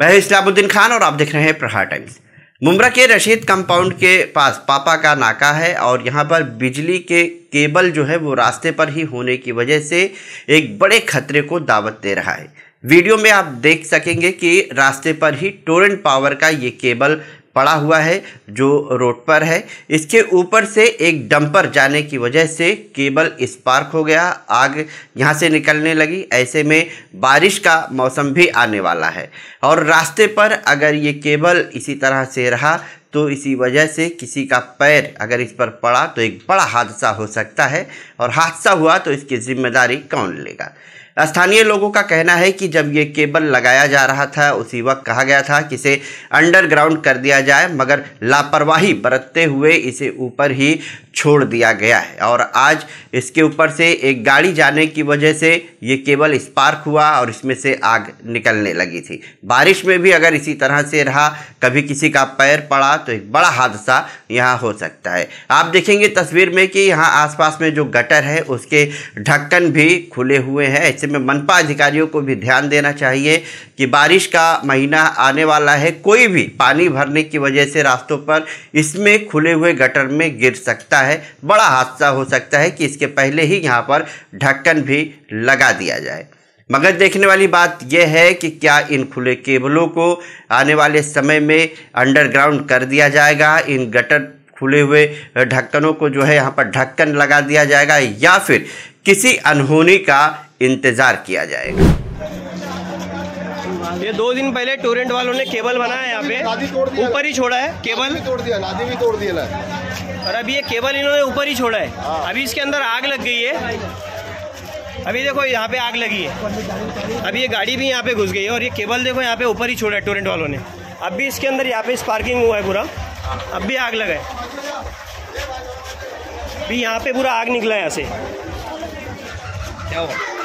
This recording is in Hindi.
मैं इस्लामुद्दीन खान और आप देख रहे हैं प्रहार टाइम्स। मुमरा के रशीद कंपाउंड के पास पापा का नाका है और यहाँ पर बिजली के केबल जो है वो रास्ते पर ही होने की वजह से एक बड़े खतरे को दावत दे रहा है। वीडियो में आप देख सकेंगे कि रास्ते पर ही टोरेंट पावर का ये केबल पड़ा हुआ है, जो रोड पर है। इसके ऊपर से एक डंपर जाने की वजह से केबल स्पार्क हो गया, आग यहाँ से निकलने लगी। ऐसे में बारिश का मौसम भी आने वाला है। और रास्ते पर अगर ये केबल इसी तरह से रहा तो इसी वजह से किसी का पैर अगर इस पर पड़ा तो एक बड़ा हादसा हो सकता है। और हादसा हुआ तो इसकी ज़िम्मेदारी कौन लेगा? स्थानीय लोगों का कहना है कि जब ये केबल लगाया जा रहा था, उसी वक्त कहा गया था कि इसे अंडरग्राउंड कर दिया जाए, मगर लापरवाही बरतते हुए इसे ऊपर ही छोड़ दिया गया है। और आज इसके ऊपर से एक गाड़ी जाने की वजह से ये केबल स्पार्क हुआ और इसमें से आग निकलने लगी थी। बारिश में भी अगर इसी तरह से रहा, कभी किसी का पैर पड़ा तो एक बड़ा हादसा यहाँ हो सकता है। आप देखेंगे तस्वीर में कि यहाँ आसपास में जो गटर है, उसके ढक्कन भी खुले हुए हैं। ऐसे में मनपा अधिकारियों को भी ध्यान देना चाहिए कि बारिश का महीना आने वाला है। कोई भी पानी भरने की वजह से रास्तों पर इसमें खुले हुए गटर में गिर सकता है। बड़ा हादसा हो सकता है कि इसके पहले ही यहाँ पर ढक्कन भी लगा दिया जाए। मगर देखने वाली बात यह है कि क्या इन खुले केबलों को आने वाले समय में अंडरग्राउंड कर दिया जाएगा? इन गटर खुले हुए ढक्कनों को जो है यहाँ पर ढक्कन लगा दिया जाएगा या फिर किसी अनहोनी का इंतज़ार किया जाएगा? ये दो दिन पहले टोरेंट वालों ने केबल बनाया यहाँ पे। ऊपर ही छोड़ा है केबल। तोड़ दिया नादी भी तोड़ दिया। और अभी ये केबल इन्होंने ऊपर ही छोड़ा है। अभी इसके अंदर आग लग गई है। अभी देखो, यहाँ पे आग लगी है। अभी ये गाड़ी भी यहाँ पे घुस गई है और ये केबल देखो, यहाँ पे ऊपर ही छोड़ा है टोरेंट वालों ने। अब भी इसके अंदर यहाँ पे स्पार्किंग हुआ है पूरा। अब भी आग लगा है। अभी यहाँ पे पूरा आग निकला है यहाँ से। क्या हुआ?